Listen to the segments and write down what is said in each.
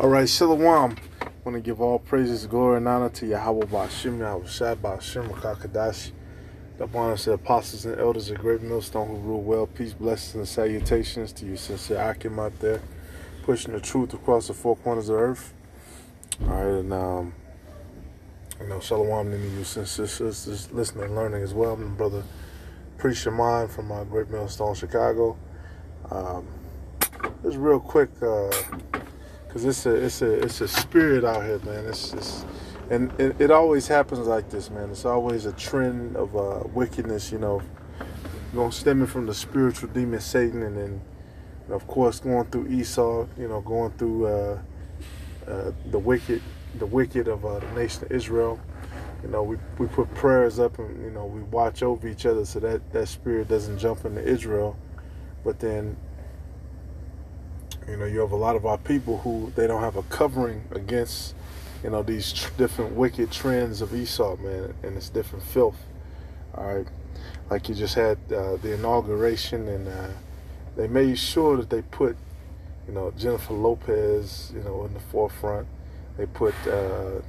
All right, Shalom. I want to give all praises, glory, and honor to Yahweh Bashim, Yahweh Shad Bashim, Kakadash. The honors the apostles and elders of Great Millstone who rule well. Peace, blessings, and salutations to you, sincere Akim out there, pushing the truth across the four corners of the earth. All right, and um, you know, Shalom to you, sisters, listening and learning as well. My brother Priest Shaman from uh, Great Millstone, Chicago. Um, just real quick, uh, Cause it's a it's a it's a spirit out here, man. It's it's and it, it always happens like this, man. It's always a trend of uh, wickedness, you know, going stemming from the spiritual demon Satan, and then of course going through Esau, you know, going through uh, uh, the wicked the wicked of uh, the nation of Israel. You know, we, we put prayers up and you know we watch over each other so that that spirit doesn't jump into Israel. But then you know, you have a lot of our people who they don't have a covering against, you know, these tr- different wicked trends of Esau, man, and it's different filth. All right, like you just had uh, the inauguration, and uh, they made sure that they put, you know, Jennifer Lopez, you know, in the forefront. They put uh,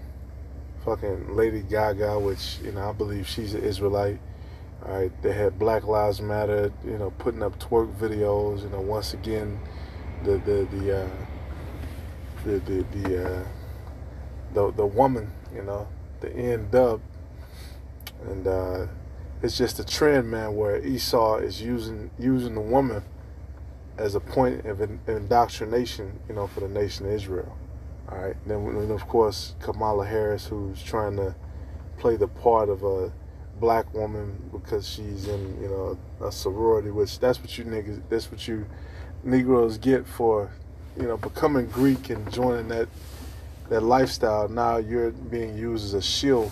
fucking Lady Gaga, which you know I believe she's an Israelite. All right, they had Black Lives Matter, you know, putting up twerk videos. You know, once again the the the uh, the the the, uh, the the woman, you know, the end dub, and uh, it's just a trend, man, where Esau is using using the woman as a point of indoctrination, you know, for the nation of Israel. All right, then and of course Kamala Harris, who's trying to play the part of a black woman because she's in, you know, a sorority, which that's what you niggas, that's what you Negroes get for, you know, becoming Greek and joining that that lifestyle. Now you're being used as a shield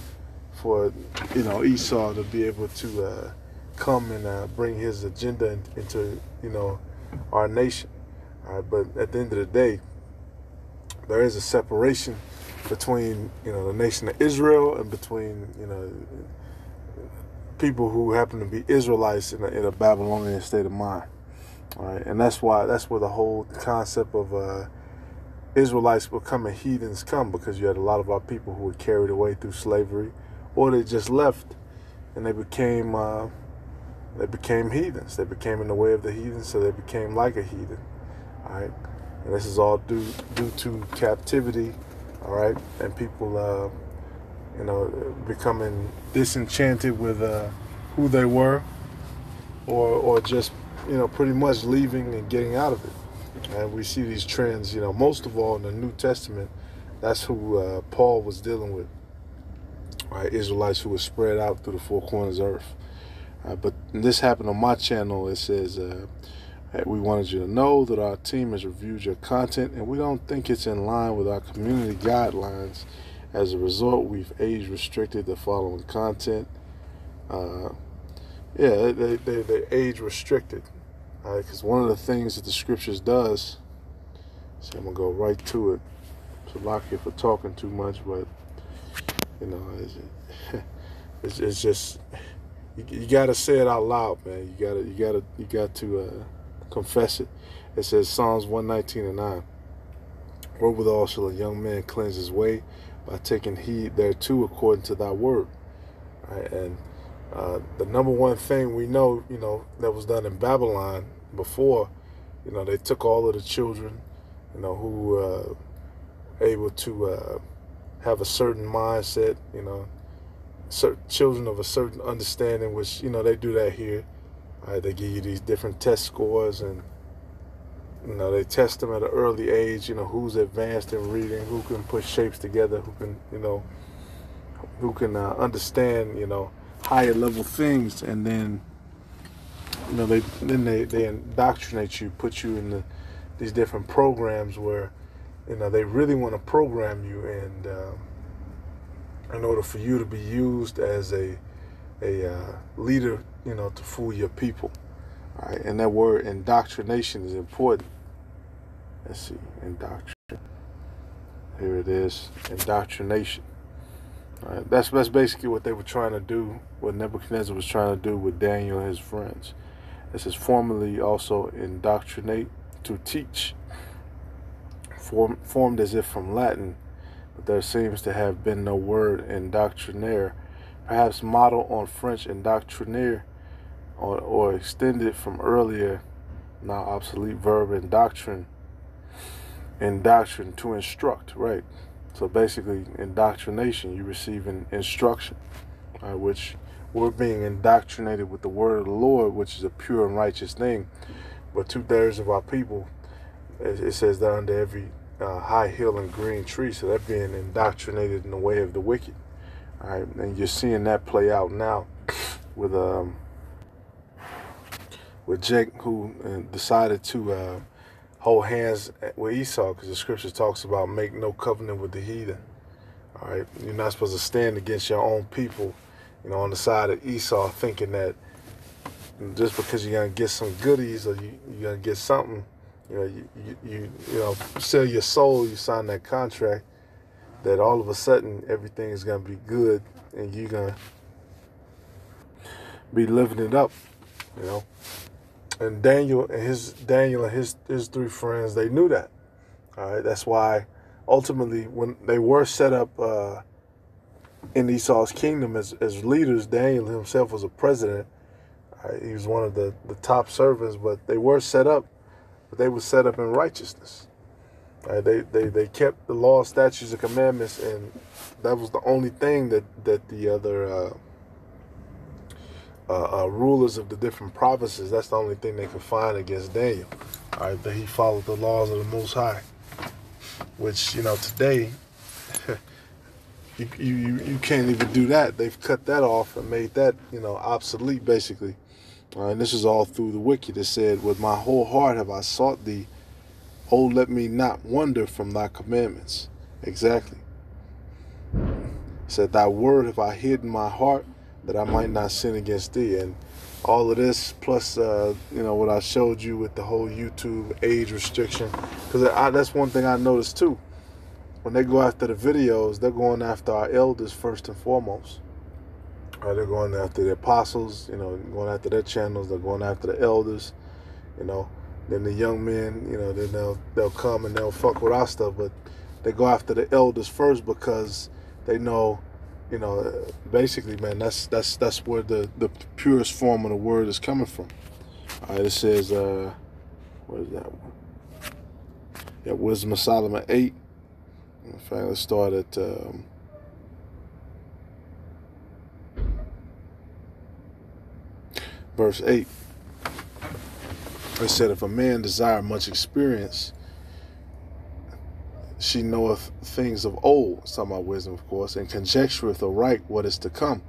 for, you know, Esau to be able to uh, come and uh, bring his agenda into, you know, our nation. All right, but at the end of the day, there is a separation between, you know, the nation of Israel and between, you know, people who happen to be Israelites in a, in a Babylonian state of mind. Right? And that's why that's where the whole concept of uh, Israelites becoming heathens come because you had a lot of our people who were carried away through slavery, or they just left and they became uh, they became heathens. They became in the way of the heathens, so they became like a heathen. All right, and this is all due due to captivity. All right, and people, uh, you know, becoming disenchanted with uh, who they were, or or just you know, pretty much leaving and getting out of it. And we see these trends, you know, most of all in the New Testament, that's who uh, Paul was dealing with, right? Israelites who were spread out through the four corners of earth. Uh, but this happened on my channel. It says, uh, we wanted you to know that our team has reviewed your content and we don't think it's in line with our community guidelines. As a result, we've age restricted the following content. Uh, yeah, they, they, they age restricted. Because one of the things that the scriptures does, see, I'm going to go right to it. So lock you for talking too much, but, you know, it's, it's, it's just, you, you got to say it out loud, man. You got to, you got to, you got to uh, confess it. It says Psalms 119 and 9. Wherewithal shall a young man cleanse his way by taking heed thereto according to thy word. Right? And uh, the number one thing we know, you know, that was done in Babylon before, you know, they took all of the children, you know, who uh, able to uh, have a certain mindset, you know, certain children of a certain understanding, which you know they do that here. Right? They give you these different test scores, and you know they test them at an early age. You know who's advanced in reading, who can put shapes together, who can you know, who can uh, understand, you know higher level things and then you know they then they, they indoctrinate you put you in the, these different programs where you know they really want to program you and uh, in order for you to be used as a a uh, leader you know to fool your people. All right and that word indoctrination is important. Let's see indoctrination here it is indoctrination Right, that's that's basically what they were trying to do. What Nebuchadnezzar was trying to do with Daniel and his friends. This is formally also indoctrinate to teach. form, formed as if from Latin, but there seems to have been no word indoctrinaire, perhaps model on French indoctrinaire, or, or extended from earlier, now obsolete verb indoctrine, indoctrine to instruct, right? So basically, indoctrination, you receive an instruction, right, which we're being indoctrinated with the word of the Lord, which is a pure and righteous thing. But two thirds of our people, it says they're under every uh, high hill and green tree, so they're being indoctrinated in the way of the wicked. All right, and you're seeing that play out now with um with Jake, who uh, decided to uh, hold hands with Esau, because the scripture talks about make no covenant with the heathen. All right, you're not supposed to stand against your own people you know, on the side of Esau, thinking that just because you're gonna get some goodies or you, you're gonna get something, you know, you, you, you, you know, sell your soul, you sign that contract, that all of a sudden everything is gonna be good and you're gonna be living it up, you know. And Daniel and his Daniel and his his three friends, they knew that. All right, that's why ultimately when they were set up uh, in Esau's kingdom as, as leaders. Daniel himself was a president. Uh, he was one of the, the top servants, but they were set up, but they were set up in righteousness. Uh, they, they, they kept the law, statutes, and commandments, and that was the only thing that, that the other uh, uh, uh rulers of the different provinces, that's the only thing they could find against Daniel. All right, that he followed the laws of the Most High, which, you know, today, you, you, you can't even do that. They've cut that off and made that, you know, obsolete basically. Uh, and this is all through the wicked. It said, With my whole heart have I sought thee. Oh, let me not wander from thy commandments. Exactly. It said, Thy word have I hid in my heart that I might not sin against thee. And all of this, plus, uh, you know, what I showed you with the whole YouTube age restriction. Because that's one thing I noticed too when they go after the videos, they're going after our elders first and foremost. Right, they're going after the apostles, you know, going after their channels. They're going after the elders, you know. Then the young men, you know, then they'll they'll come and they'll fuck with our stuff. But they go after the elders first because they know, you know, basically, man, that's that's that's where the the purest form of the word is coming from. All right, it says, uh, what is that one? Yeah, Wisdom of Solomon eight. In fact, let's start at um, verse 8. It said, If a man desire much experience, she knoweth things of old, some about wisdom, of course, and conjectureth aright what is to come.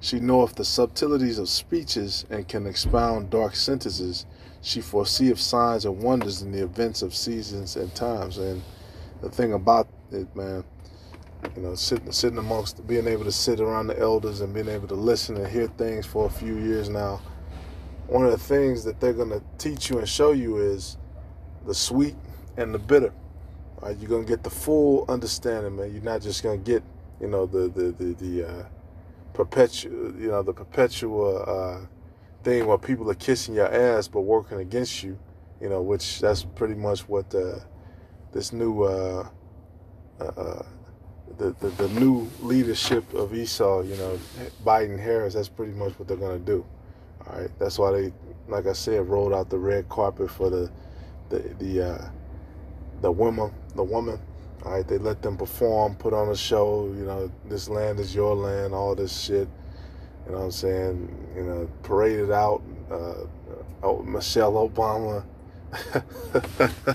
She knoweth the subtleties of speeches and can expound dark sentences. She foreseeth signs and wonders in the events of seasons and times. And the thing about it, man. You know, sitting sitting amongst, being able to sit around the elders and being able to listen and hear things for a few years now. One of the things that they're gonna teach you and show you is the sweet and the bitter. Right? You're gonna get the full understanding, man. You're not just gonna get, you know, the the the, the uh, perpetual, you know, the perpetual uh, thing where people are kissing your ass but working against you. You know, which that's pretty much what uh, this new uh, uh, uh, the, the, the new leadership of Esau, you know, Biden Harris, that's pretty much what they're gonna do. All right, that's why they, like I said, rolled out the red carpet for the the the uh, the women, the woman. All right, they let them perform, put on a show. You know, this land is your land, all this shit. You know what I'm saying? You know, paraded out. Uh, oh, Michelle Obama.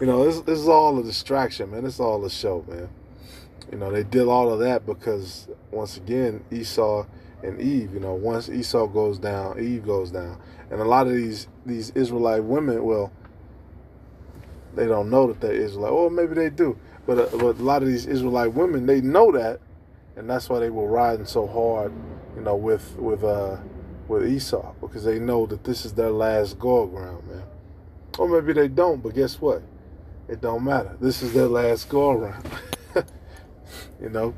You know, this, this is all a distraction, man. It's all a show, man. You know, they did all of that because, once again, Esau and Eve, you know, once Esau goes down, Eve goes down. And a lot of these these Israelite women, well, they don't know that they're Israelite. Or maybe they do. But, uh, but a lot of these Israelite women, they know that. And that's why they were riding so hard, you know, with with uh with Esau. Because they know that this is their last go ground, man. Or maybe they don't, but guess what? It don't matter. This is their last go around. you know?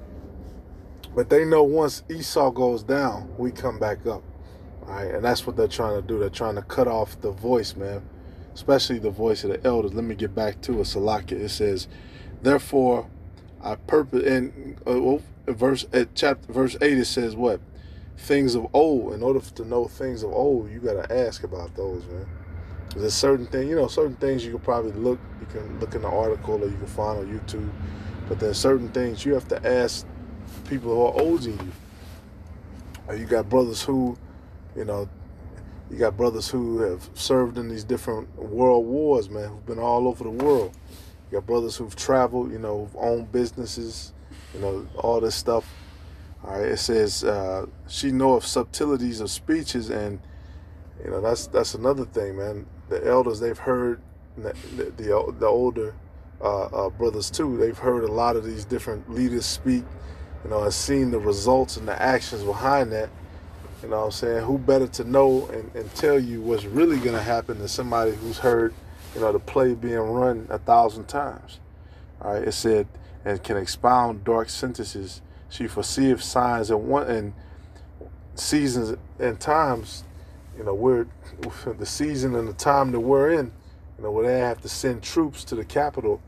But they know once Esau goes down, we come back up. All right, and that's what they're trying to do. They're trying to cut off the voice, man. Especially the voice of the elders. Let me get back to a Salaka. It says, therefore, I purpose. Uh, well, verse at chapter verse eight, it says what? Things of old. In order to know things of old, you got to ask about those, man. There's certain thing, you know, certain things you can probably look. You can look in the article or you can find on YouTube. But there's certain things you have to ask people who are older than you. Or you got brothers who, you know, you got brothers who have served in these different world wars, man, who've been all over the world. You got brothers who've traveled, you know, owned businesses, you know, all this stuff. All right, it says uh, she know of subtleties of speeches, and you know that's that's another thing, man. The elders they've heard the the, the older uh, uh, brothers too. They've heard a lot of these different leaders speak, you know, and seen the results and the actions behind that. You know what I'm saying? Who better to know and, and tell you what's really going to happen than somebody who's heard, you know, the play being run a thousand times. All right, it said, and can expound dark sentences. She foreseeth signs and one and seasons and times. You know, we're the season and the time that we're in. You know, where they have to send troops to the capital.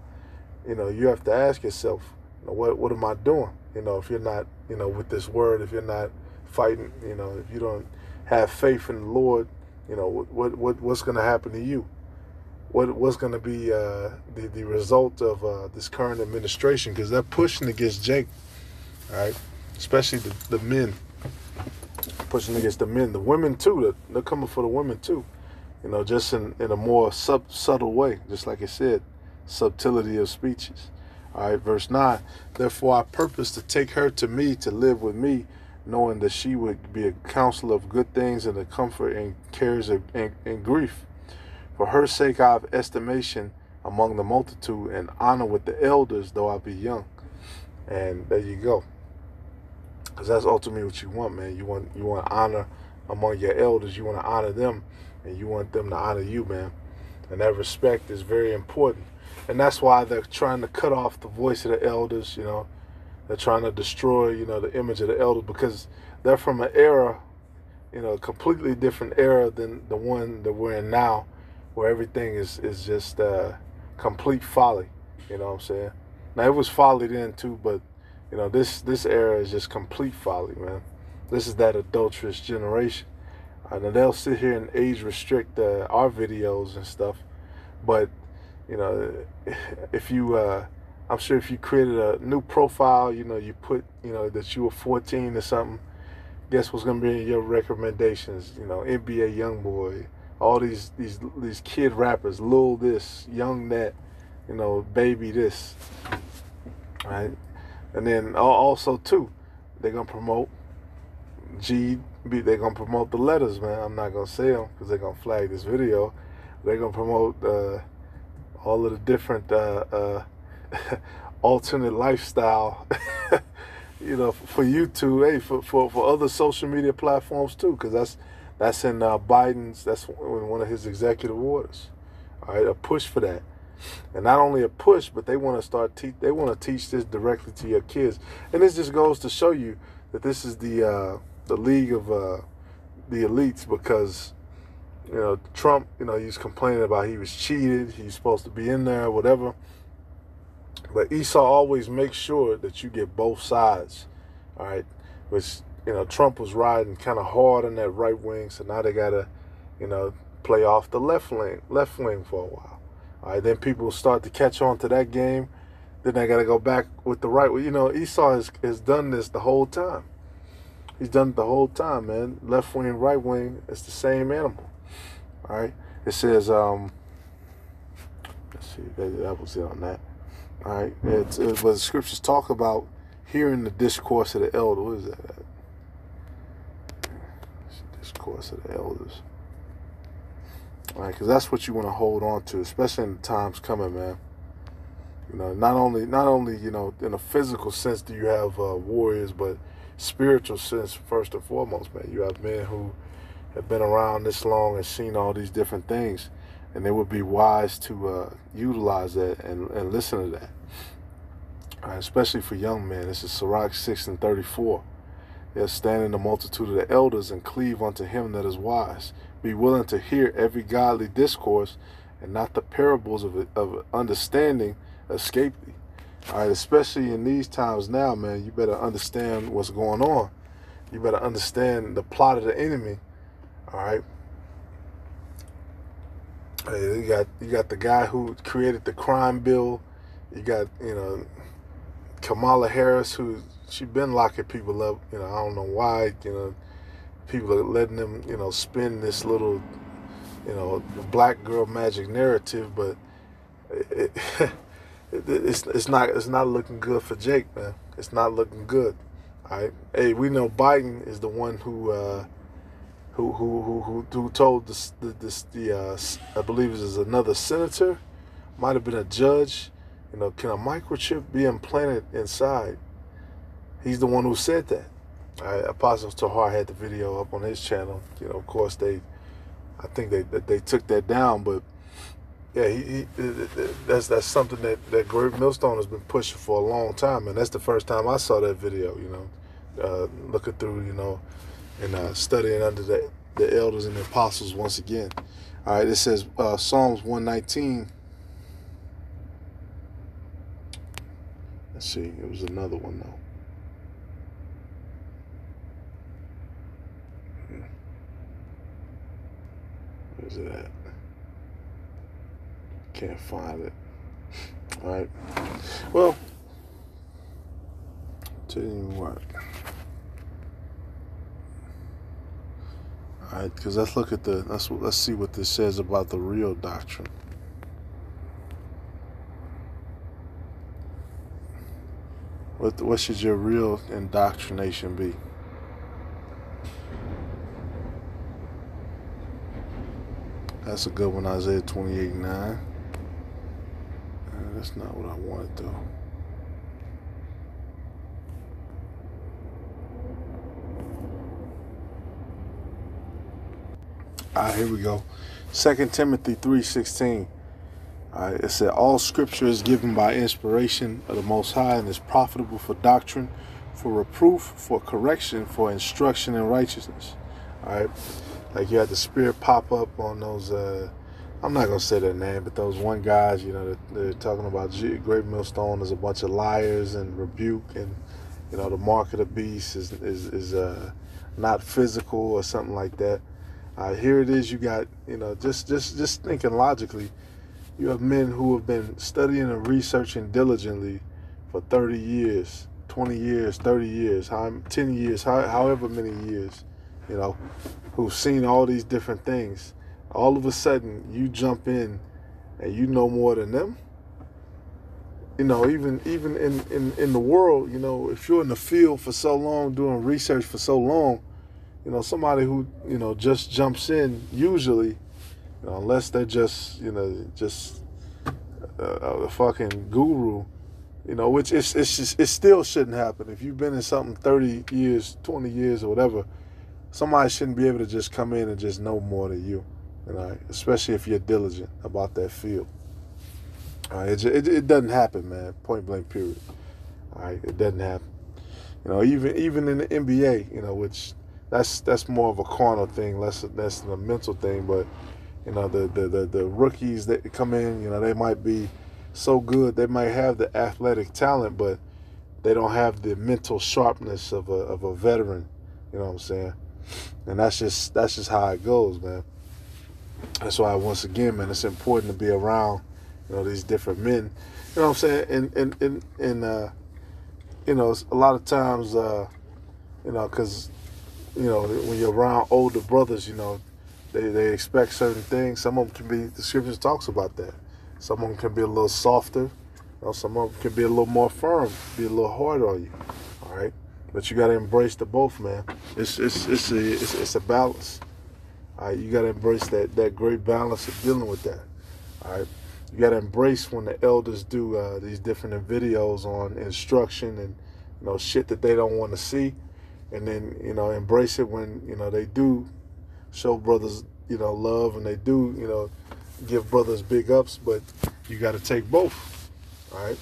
You know, you have to ask yourself, you know, what what am I doing? You know, if you're not, you know, with this word, if you're not fighting, you know, if you don't have faith in the Lord, you know, what what what's going to happen to you? What what's going to be uh, the the result of uh, this current administration? Because they're pushing against Jake, all right, especially the, the men, pushing against the men, the women too. They're, they're coming for the women too, you know, just in in a more sub subtle way, just like I said, subtlety of speeches. All right, verse 9. Therefore, I purpose to take her to me to live with me knowing that she would be a counselor of good things and a comfort in cares and, grief. For her sake I have estimation among the multitude and honor with the elders, though I be young. And there you go. Because that's ultimately what you want, man. You want you want honor among your elders. You want to honor them, and you want them to honor you, man. And that respect is very important. And that's why they're trying to cut off the voice of the elders, you know, they're trying to destroy, you know, the image of the elders because they're from an era, you know, a completely different era than the one that we're in now, where everything is is just uh, complete folly. You know what I'm saying? Now it was folly then too, but you know this this era is just complete folly, man. This is that adulterous generation. Uh, now they'll sit here and age restrict uh, our videos and stuff, but you know if you uh, I'm sure if you created a new profile, you know, you put, you know, that you were 14 or something, guess what's going to be in your recommendations? You know, NBA YoungBoy, all these these these kid rappers, Lil this, Young that, you know, Baby this, right? And then also too, they're gonna promote G. They're gonna promote the letters, man. I'm not gonna say them because they're gonna flag this video. They're gonna promote uh, all of the different. Uh, uh, alternate lifestyle, you know, for YouTube, hey, for, for, for other social media platforms too, because that's that's in uh, Biden's, that's one of his executive orders. All right, a push for that. And not only a push, but they want to start teach. They want to teach this directly to your kids, and this just goes to show you that this is the uh, the league of uh, the elites because you know Trump. You know he's complaining about he was cheated. He's supposed to be in there, whatever. But Esau always makes sure that you get both sides. All right. Which, you know, Trump was riding kind of hard on that right wing, so now they gotta, you know, play off the left wing left wing for a while. All right, then people start to catch on to that game. Then they gotta go back with the right. You know, Esau has, has done this the whole time. He's done it the whole time, man. Left wing, right wing, it's the same animal. All right. It says, um, let's see, that was it on that. Right, it's it, but the scriptures talk about hearing the discourse of the elder. What is that? discourse of the elders. All right, because that's what you want to hold on to, especially in the times coming, man. You know, not only not only you know in a physical sense do you have uh, warriors, but spiritual sense first and foremost, man. You have men who have been around this long and seen all these different things and it would be wise to uh, utilize that and, and listen to that. Right, especially for young men. This is Sirach 6 and 34. They'll stand in the multitude of the elders and cleave unto him that is wise. Be willing to hear every godly discourse and not the parables of, of understanding escape thee. All right, especially in these times now, man, you better understand what's going on. You better understand the plot of the enemy. All right. You got you got the guy who created the crime bill. You got you know Kamala Harris, who she been locking people up. You know, I don't know why. You know, people are letting them you know spin this little you know black girl magic narrative, but it, it, it's it's not it's not looking good for Jake, man. It's not looking good. All right. Hey, we know Biden is the one who. Uh, who who who who, told this the this the uh, I believe it is another senator, might have been a judge. You know, can a microchip be implanted inside? He's the one who said that. Right, Apostle Tahar had the video up on his channel. You know, of course they, I think they they took that down, but yeah, he, he that's that's something that that Great Millstone has been pushing for a long time, and that's the first time I saw that video. You know, uh, looking through, you know, and uh, studying under the, the elders and the apostles once again. All right, it says uh, Psalms 119. Let's see, it was another one though. Hmm. Where's it at? Can't find it. All right. Well, tell you what. Right, because let's look at the let's let's see what this says about the real doctrine. What what should your real indoctrination be? That's a good one, Isaiah 28 9. Uh, that's not what I wanted though. All right, here we go. Second Timothy 3.16. All right, it said, All scripture is given by inspiration of the Most High and is profitable for doctrine, for reproof, for correction, for instruction in righteousness. All right, like you had the Spirit pop up on those, uh, I'm not going to say their name, but those one guys, you know, they're, they're talking about Great Millstone is a bunch of liars and rebuke and, you know, the mark of the beast is, is, is uh, not physical or something like that. Uh, here it is. You got you know just just just thinking logically. You have men who have been studying and researching diligently for 30 years, 20 years, 30 years, 10 years, however many years, you know, who've seen all these different things. All of a sudden, you jump in and you know more than them. You know, even even in, in, in the world, you know, if you're in the field for so long, doing research for so long, you know, somebody who, you know, just jumps in, usually, you know, unless they're just, you know, just a, a fucking guru, you know, which it's, it's just, it still shouldn't happen. If you've been in something 30 years, 20 years or whatever, somebody shouldn't be able to just come in and just know more than you, you know, especially if you're diligent about that field. All right, it, it, it doesn't happen, man. Point blank, period. All right, it doesn't happen. You know, even even in the NBA, you know, which that's that's more of a carnal thing, less less than a mental thing. But you know, the, the the the rookies that come in, you know, they might be so good, they might have the athletic talent, but they don't have the mental sharpness of a of a veteran. You know what I'm saying? And that's just that's just how it goes, man. That's why once again, man, it's important to be around, you know, these different men. You know what I'm saying? And and and and uh, you know, a lot of times, uh, you know, because you know, when you're around older brothers, you know, they, they expect certain things. Some of them can be, the scriptures talks about that. Some of them can be a little softer. You know, some of them can be a little more firm, be a little harder on you. All right. But you got to embrace the both, man. It's, it's, it's, a, it's, it's a balance. All right. You got to embrace that, that great balance of dealing with that. All right. You got to embrace when the elders do uh, these different videos on instruction and, you know, shit that they don't want to see and then you know embrace it when you know they do show brothers you know love and they do you know give brothers big ups but you got to take both all right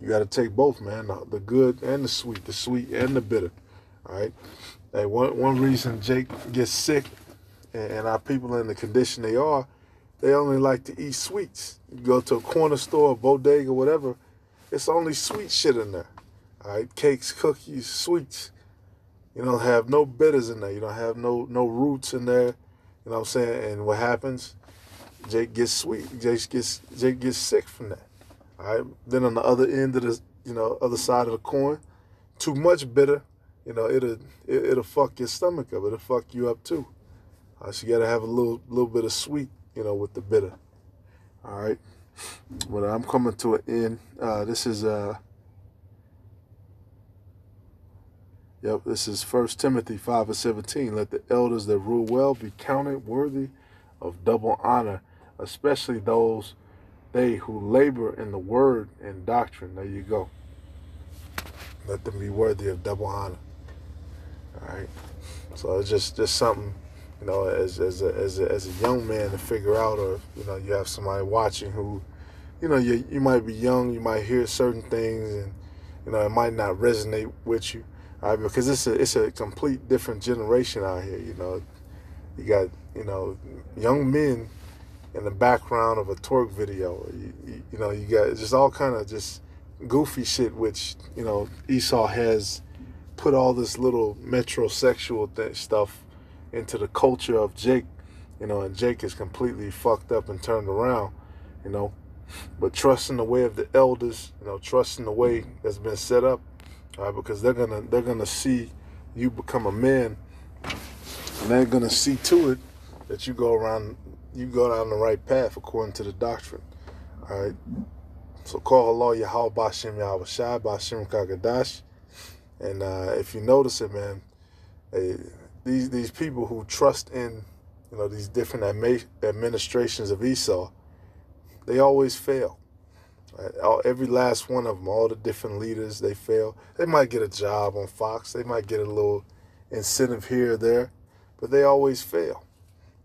you got to take both man the good and the sweet the sweet and the bitter all right hey one, one reason jake gets sick and, our people in the condition they are they only like to eat sweets. You go to a corner store, a bodega, whatever, it's only sweet shit in there. All right, cakes, cookies, sweets. You don't have no bitters in there. You don't have no no roots in there. You know what I'm saying? And what happens? Jake gets sweet. Jake gets Jake gets sick from that. All right. Then on the other end of the you know other side of the coin, too much bitter. You know it'll it, it'll fuck your stomach up. It'll fuck you up too. Uh, so you gotta have a little little bit of sweet. You know with the bitter. All right. But I'm coming to an end. Uh, this is uh. Yep, this is First Timothy 5 and 17. Let the elders that rule well be counted worthy of double honor, especially those they who labor in the word and doctrine. There you go. Let them be worthy of double honor. All right. So it's just just something, you know, as as a, as a, as a young man to figure out, or you know, you have somebody watching who, you know, you you might be young, you might hear certain things, and you know, it might not resonate with you right, because it's a it's a complete different generation out here. You know, you got you know young men in the background of a twerk video. You, you, you know, you got just all kind of just goofy shit, which you know Esau has put all this little metrosexual th- stuff into the culture of Jake. You know, and Jake is completely fucked up and turned around. You know, but trusting the way of the elders. You know, trusting the way that's been set up because they're gonna they're gonna see you become a man, and they're gonna see to it that you go around you go down the right path according to the doctrine. All right. So call Allah Yahweh Bashem Yahweh Shai Bashem Kagadash. And uh, if you notice it, man, hey, these these people who trust in you know these different administrations of Esau, they always fail. All, every last one of them, all the different leaders, they fail. They might get a job on Fox. They might get a little incentive here or there, but they always fail.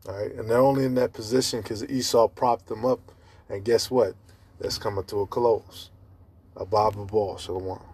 All right, and they're only in that position because Esau propped them up. And guess what? That's coming to a close. A Bible ball, Shalom.